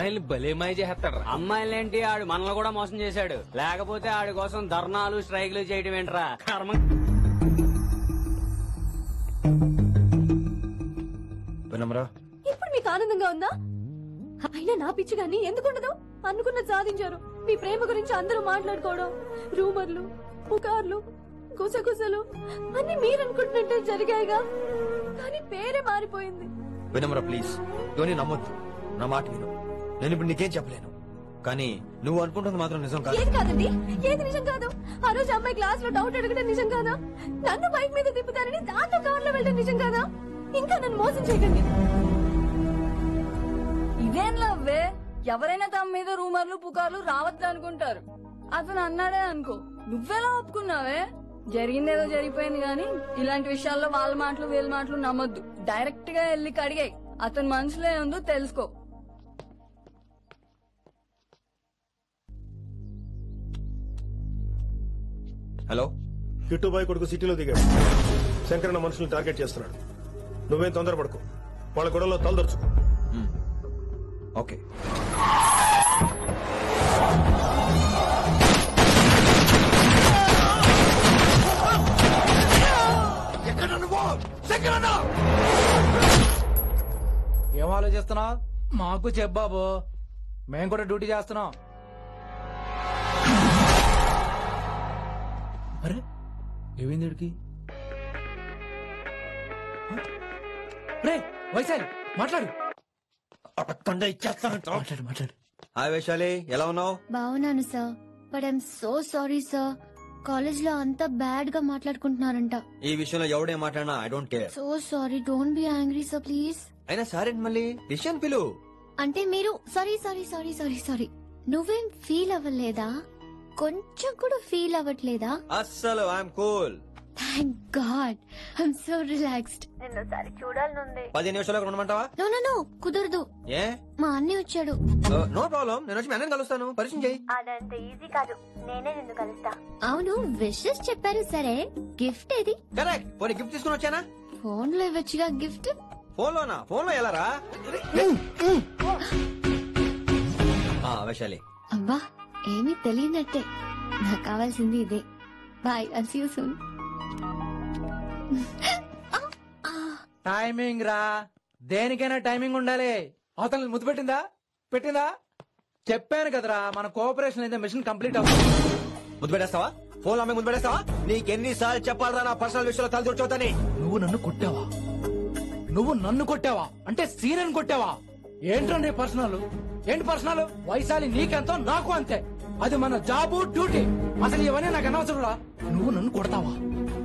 అమ్మాయిల్ని భలే మాయ చేస్తాడు అమ్మాయిలేంటి? ఆడు మనల్ని కూడా మోసం చేశాడు. లేకపోతే ఆడి కోసం ధర్నాలు స్ట్రైక్లు చేయడం ఏంట్రా? కర్మ. వినమ్రా. ఇప్పుడు మీకు ఆనందంగా ఉందా? అయినా నా పిచ్చి గాని ఎందుకుండదు అనుకున్నది సాధించారు. మీ ప్రేమ గురించి అందరూ మాట్లాడుకోవడం రూమర్లు పుకార్లు గుసగుసలు అన్ని మీరు అనుకుంటున్నట్టే జరిగాయిగా. కానీ పేరే మారిపోయింది. వినమ్రా ప్లీజ్. ఇవన్నీ నమ్మొద్దు. నా మాట విను. నేను ఇప్పుడు నీకేం చెప్పలేను. కానీ నువ్వు అనుకుంటుంది మాత్రం నిజం కాదు. ఏది కాదండి? ఏది నిజం కాదు? ఆ రోజు అమ్మాయి క్లాస్లో డౌట్ అడగడం నిజం కాదా? నన్ను బైక్ మీద తిప్పుతారని దాంతో కార్లో వెళ్ళడం నిజం కాదా? ఇంకా నన్ను మోసం చేయకండి. ఇదేం లవ్వే ఎవరైనా తమ మీద రూమర్లు పుకార్లు రావద్దు అనుకుంటారు. అతను అన్నాడే అనుకో. నువ్వెలా ఒప్పుకున్నావే? జరిగిందేదో జరిగిపోయింది గాని ఇలాంటి విషయాల్లో వాళ్ళ మాటలు వీళ్ళ మాటలు నమ్మొద్దు. డైరెక్ట్గా వెళ్ళి కడిగాయి. అతని మనసులో ఏముందో తెలుసుకో. హలో? కిట్టుబాయ్ కొడుకు సిటీలో దిగాడు. శంకరన్న మనుషుల్ని టార్గెట్ చేస్తున్నాడు. నువ్వేం తొందరపడకు. వాళ్ళ గొడవలో తలదొచ్చుకో ఓకే. ఏం ఆలోచిస్తున్నావు? మాకు చెప్పాబు మేము కూడా డ్యూటీ చేస్తున్నాం. అరే ఏమైంది వీడికి? రే వైశాలి మాట్లాడు. మాట్లాడు మాట్లాడు. హాయ్ వైశాలి ఎలా ఉన్నావు? బాగున్నాను sir. But I'm so sorry sir. కాలేజ్లో అంతా బ్యాడ్గా మాట్లాడుకుంటున్నారంట. ఈ విషయంలో ఎవడే మాట్లాడినా I don't care. So sorry don't be angry sir please. అయినా సరే మళ్ళీ? డిసిషన్ పిలు. అంటే మీరు sorry sorry sorry sorry sorry. నువ్వేం ఫీల్ అవ్వలేదా? కొంచెం కూడా ఫీల్ అవ్వట్లేదా? అస్సలు I'm cool thank God I'm so relaxed నిన్నోసారి చూడాలనుంది. పది నిమిషాలు ఉండమంటావా? నో నో నో కుదరదు. ఏ? మా అన్నయ్య వచ్చాడు. నో ప్రాబ్లం నేను వచ్చి మేనేజ్ కలుస్తాను. పరిచయం చేయి. అదంత ఈజీ కాదు. నేనే నిన్ను కలుస్తా. అవును విషెస్ చెప్పారు. సరే గిఫ్ట్ ఏది? కరెక్ట్ పోనీ గిఫ్ట్ తీసుకుని వచ్చానా? ఫోన్లో ఇవ్వచ్చుగా గిఫ్ట్ ఫోన్ లోనా ఫోన్లో ఎలా రా ఆ, వైశాలి అబ్బా ఏమీ తెలియనట్టే. నాకు కావాల్సింది ఇదే. Bye I'll see soon timing రా. దేనికైనా టైమింగ్ ఉండాలి. అవతల ముద్దు పెట్టిందా? పెట్టిందా చెప్పాను కదరా మన కోఆపరేషన్ అయితే మిషన్ కంప్లీట్ అవుతుంది. ముద్దు పెట్టేస్తావా ఫోన్లో అమ్మాయి పెట్టేస్తావా నీకెన్ని సార్లు చెప్పాలరా నా పర్సనల్ విషయంలో తల దూర్చోతని నువ్వు నన్ను కొట్టావా? నువ్వు నన్ను కొట్టావా? అంటే సీనియర్ కొట్టావా? ఏంట్రా నీ పర్సనల్? ఏంటి పర్సనల్? వైశాలి నీకెంతో నాకు అంతే. అది మన జాబు డ్యూటీ. అసలు ఇవన్నీ నాకు అనవసరం రా నువ్వు నన్ను కొడతావా?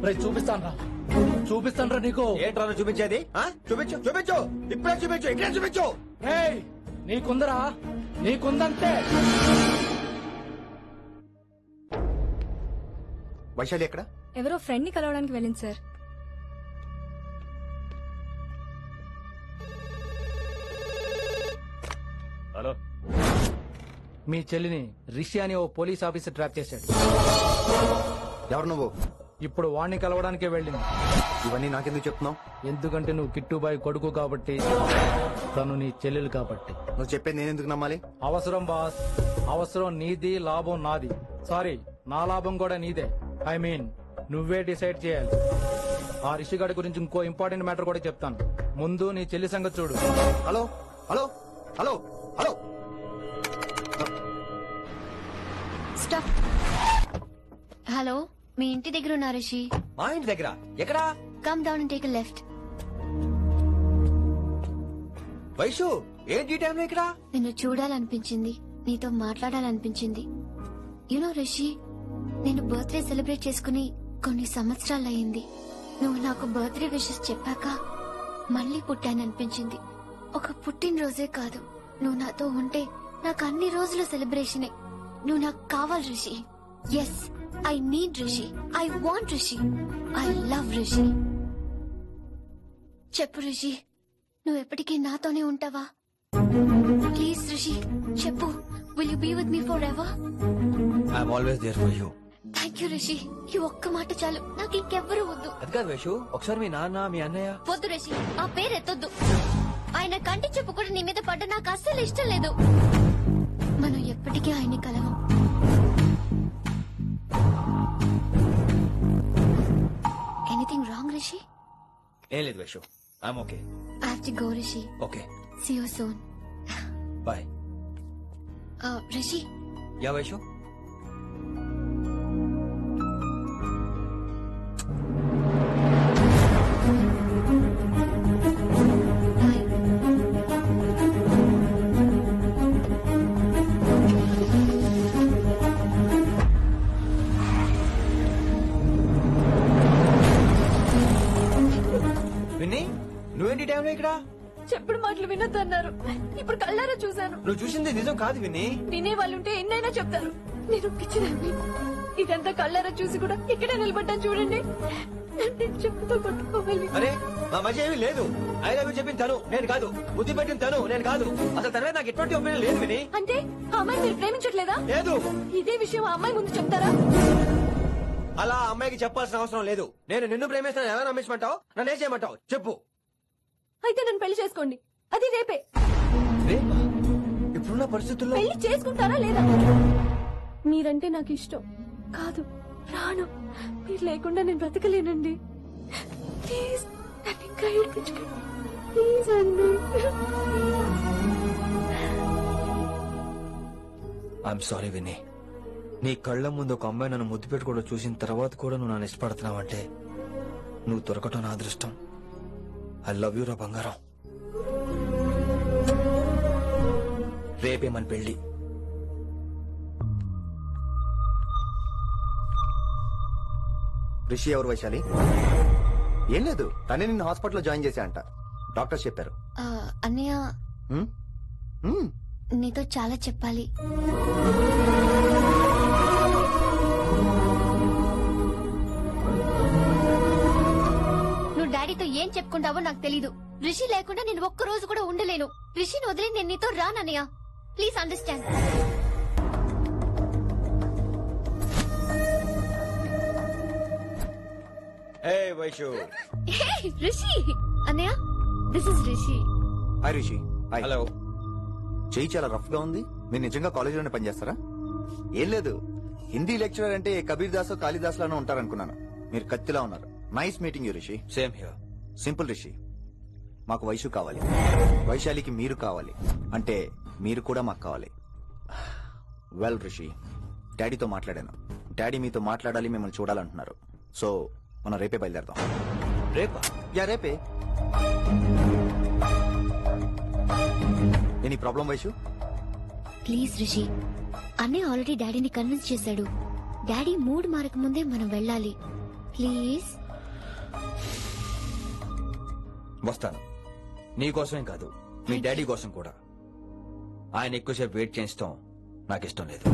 రా చూపిస్తాను రా నీకు. ఏంట్రా చూపించేది? ఆ? చూపించు చూపించు. ఇప్పుడే చూపించు ఇక్కడే చూపించు. ఏయ్ నీకుందరా? నీకుందంతే. వైశాలి ఎక్కడ? ఎవరో ఫ్రెండ్ని కలవడానికి వెళ్ళింది సార్ హలో. మీ చెల్లిని రిషి అని ఓ పోలీస్ ఆఫీసర్ ట్రాప్ చేశాడు. ఎవరు నువ్వు? ఇప్పుడు వాణ్ణి కలవడానికే వెళ్ళింది. ఇవన్నీ నాకెందుకు చెప్తున్నావు? ఎందుకంటే నువ్వు కిట్టుబాయి కొడుకు కాబట్టి తను నీ చెల్లెలు కాబట్టి. నువ్వు చెప్పేది నేను ఎందుకు నమ్మాలి? అవసరం బాస్. అవసరం నీది లాభం నాది. సారీ నా లాభం కూడా నీదే. ఐ మీన్ నువ్వే డిసైడ్ చేయాలి. ఆ రిషిగాడి గురించి ఇంకో ఇంపార్టెంట్ మ్యాటర్ కూడా చెప్తాను. ముందు నీ చెల్లి సంగతి చూడు. Hello? Hello? Hello? Stop hello మీ ఇంటి దగ్గర ఉన్నా రిషి? మా ఇంటి దగ్గర? ఎక్కడా? Come down and take left Vaishu ఏంటి ఈ టైంలో ఇక్కడ? నిన్ను చూడాలనిపించింది నీతో మాట్లాడాలనిపించింది. యునో రిషి నేను బర్త్డే సెలబ్రేట్ చేసుకుని కొన్ని సంవత్సరాలు అయింది నువ్వు నాకు బర్త్డే విషెస్ చెప్పాక మళ్ళీ పుట్టాననిపించింది. ఒక పుట్టినరోజే కాదు. నువ్వు నాతో ఉంటే నాకు అన్ని రోజుల సెలబ్రేషనే నువ్వు నాకు కావాలి Rishi. Yes I need Rishi. I want Rishi. I love Rishi. చెప్పు రిషి నువ్వు ఎప్పటికీ నాతోనే ఉంటావా? ప్లీజ్ రిషి చెప్పు. Will you be with me forever I'm always there for you thank you Rishi. ఈ ఒక్క మాట చాలు. నాకు ఇంకెవ్వరూ వద్దు. అది కాదు వైషు. ఒకసారి మీ నాన్న మీ అన్నయ్య. వద్దు రిషి. ఆ పేరు ఎత్తొద్దు ఆయన కంటి చూపు కూడా నీ మీద పడ్డ నాకు అస్సలు ఇష్టం లేదు. మనం ఎప్పటికీ ఆయన్ని కలవం. ఎనీథింగ్ రాంగ్ రిషి ఏం లేదు Vaishu. I'm okay I have to go Rishi okay see you soon bye Rishi yeah Vaishu? Vinni నువ్వేంటి టైంలో ఇక్కడ? చెప్పుడు మాటలు వినొద్దన్నారు. ఇప్పుడు కళ్ళారా చూశాను. నువ్వు చూసింది నిజం కాదు విన్నీ. వినే వాళ్ళుంటే ఎన్నైనా చెప్తారు. నేను పిచ్చిదాన్ని ఇదంతా కళ్ళారా చూసి కూడా ఇక్కడే నిలబడ్డాను చూడండి. నన్ను చెప్పుతో కొట్టుకోవాలి. అరే మా మధ్య ఏమీ లేదు. ఐ లవ్ యూ చెప్పిన తను నేను కాదు. బుద్ధి పెట్టిన తను నేను కాదు. అసలు నాకు ఎటువంటి ఒపీనియన్ లేదు విని అంటే ఆ అమ్మాయి మీరు ప్రేమించట్లేదా? లేదు. ఇదే విషయం ఆ అమ్మాయి ముందు చెప్తారా? అలా ఆ అమ్మాయికి చెప్పాల్సిన అవసరం లేదు. నేను నిన్ను ప్రేమిస్తాను. ఎలా నమ్మించమంటావు? నన్ను ఏం చేయమంటావు? చెప్పు. అయితే నన్ను పెళ్ళి చేసుకోండి. అది రేపే. రేపా? ఇప్పుడున్న పరిస్థితుల్లో పెళ్ళి చేసుకుంటారా లేదా? మీరంటే నాకు ఇష్టం. కాదు ప్రాణం మీరు లేకుండా నేను బ్రతకలేనండి. ప్లీజ్ నన్ను ఇంకా ఏడిపించకండి. ప్లీజ్ అండి. ఐఎమ్ సారీ విని నీ కళ్ళ ముందు ఒక అమ్మాయి నన్ను ముద్దు పెట్టుకోవడం చూసిన తర్వాత కూడా నువ్వు నన్ను ఇష్టపడుతున్నావంటే నువ్వు దొరకటం నా అదృష్టం. ఐ లవ్ యూ రా బంగారం. రేపే మన పెళ్ళి రిషి ఎవరు వైశాలి? ఏం లేదు తనే నిన్ను హాస్పిటల్లో జాయిన్ చేశా అంట. డాక్టర్స్ చెప్పారు. అన్నయ్య. హ్మ్? హ్మ్. నీతో చాలా చెప్పాలి. ఏం చెప్పుకుంటావో నాకు తెలీదు. రిషి లేకుండా నేను ఒక్క రోజు కూడా ఉండలేను. రిషిని వదిలి నేను నీతో రానన్నయ్య. Please understand. ఏ వైషు రిషి. అన్నయ్య this is Rishi. Hi Rishi. Hi hello చెయ్యి చాలా రఫ్గా ఉంది. మీరు నిజంగా కాలేజీలోనే పనిచేస్తారా ఏం లేదు. హిందీ లెక్చరర్ అంటే కబీర్ దాస్ కాళిదాస్ లానే ఉంటారనుకున్నాను. మీరు కత్తిలా ఉన్నారు. Nice meeting you Rishi. Same here simple Rishi. మాకు వైషు కావాలి. వైశాలికి మీరు కావాలి. అంటే మీరు కూడా మాకు కావాలి. వెల్ రిషి డాడీతో మాట్లాడాను. డాడీ మీతో మాట్లాడాలి మిమ్మల్ని చూడాలంటున్నారు. సో మనం రేపే బయలుదేరదాం. రేపా? యా రేపే. Any problem Vaishu please Rishi. అన్నయ్య ఆల్రెడీ డాడీని కన్విన్స్ చేశాడు. డాడీ మూడ్ మారక ముందే మనం వెళ్ళాలి. ప్లీజ్. వస్తాను. నీకోసమే కాదు మీ డాడీ కోసం కూడా. ఆయన ఎక్కువసేపు వెయిట్ చేయించడం నాకు ఇష్టం లేదు.